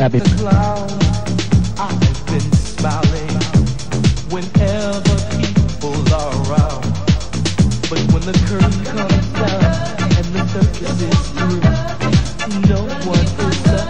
Happy. I've been smiling whenever people are around. But when the curtain comes down and the circus is through, no one is left.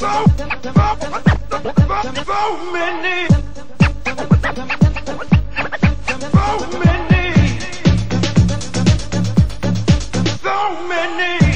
so, many. So many. So many.